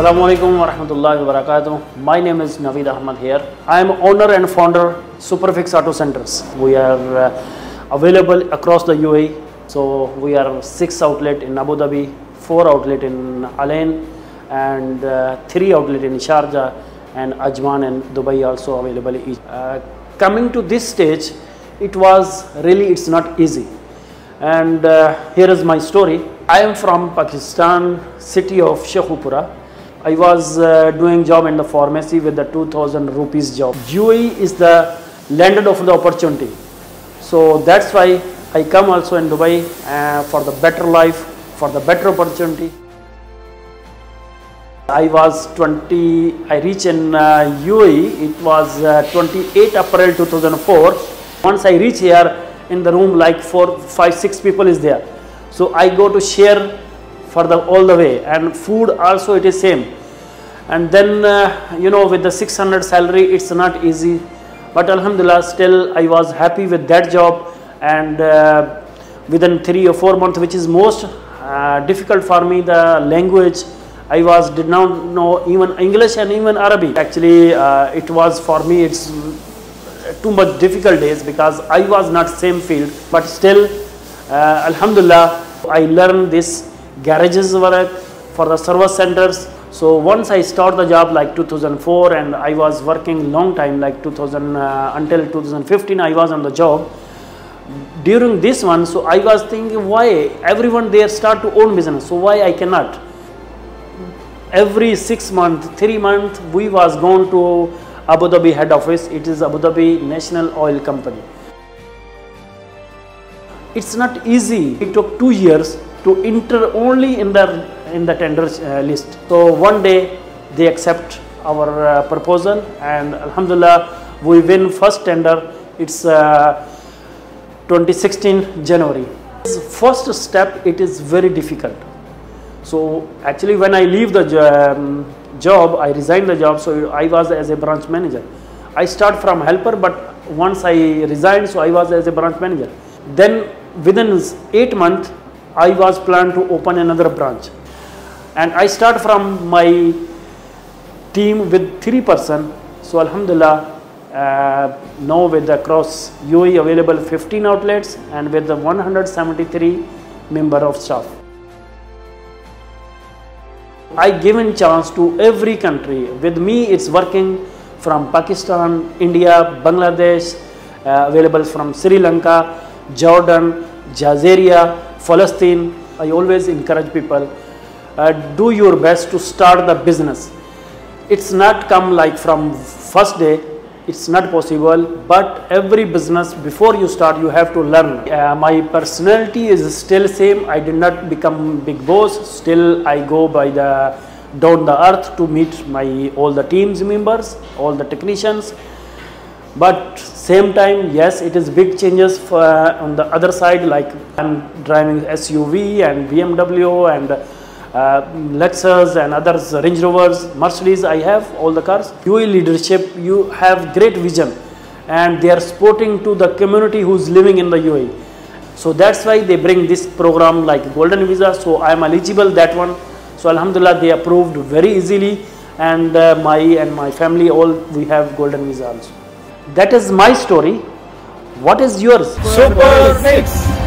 Assalamu alaikum wa rahmatullahi wa barakatuh. My name is Naveed Ahmad here. I am owner and founder Superfix Auto Centers. We are uh, available across the UAE. So we are six outlet in Abu Dhabi, four outlet in Al Ain, and uh, three outlet in Sharjah, and Ajman and Dubai also available. Uh, coming to this stage, it was really it's not easy. And uh, here is my story. I am from Pakistan, city of Sheikhupura. I was uh, doing job in the pharmacy with the 2000 rupees job. UAE is the landed of the opportunity. So that's why I come also in Dubai uh, for the better life, for the better opportunity. I was 20, I reached in uh, UAE, it was uh, 28 April 2004. Once I reach here, in the room like four, five, six people is there. So I go to share for the all the way and food also it is same. And then uh, you know with the 600 salary it's not easy. But Alhamdulillah still I was happy with that job and uh, within three or four months which is most uh, difficult for me the language I was did not know even English and even Arabic. Actually, uh, it was for me it's too much difficult days because I was not same field, but still, uh, Alhamdulillah, I learned this garages work for the service centers. So once I start the job like 2004 and I was working long time like 2000 uh, until 2015 I was on the job. During this one so i was thinking why everyone there start to own business? So why i cannot? Every six month three month we was going to abu dhabi head office. It is abu dhabi national oil company. It's not easy. It took two years to enter only in the in the tender uh, list so one day they accept our uh, proposal and alhamdulillah we win first tender it's uh, 2016 January. First step, it is very difficult. So actually, when I leave the um, job, I resign the job. So I was as a branch manager. I start from helper, but once I resigned, so I was as a branch manager. Then within eight months, I was planned to open another branch, and I start from my team with three person. So Alhamdulillah, uh, now with the cross UAE available 15 outlets and with the 173 member of staff. I given chance to every country. With me, it's working from Pakistan, India, Bangladesh, uh, available from Sri Lanka, Jordan, Jazeera, Palestine. I always encourage people, uh, do your best to start the business. It's not come like from first day, it's not possible but every business before you start you have to learn uh, my personality is still same i did not become big boss still i go by the down the earth to meet my all the teams members all the technicians but same time yes it is big changes for, on the other side like i'm driving suv and bmw and uh, Lexus and others, Range Rovers, Mercedes, I have all the cars. UAE leadership, you have great vision and they are supporting to the community who is living in the UAE. So that's why they bring this program like Golden Visa. So I am eligible that one. So Alhamdulillah, they approved very easily and uh, my and my family all we have Golden Visa also. That is my story. What is yours? Super Fix.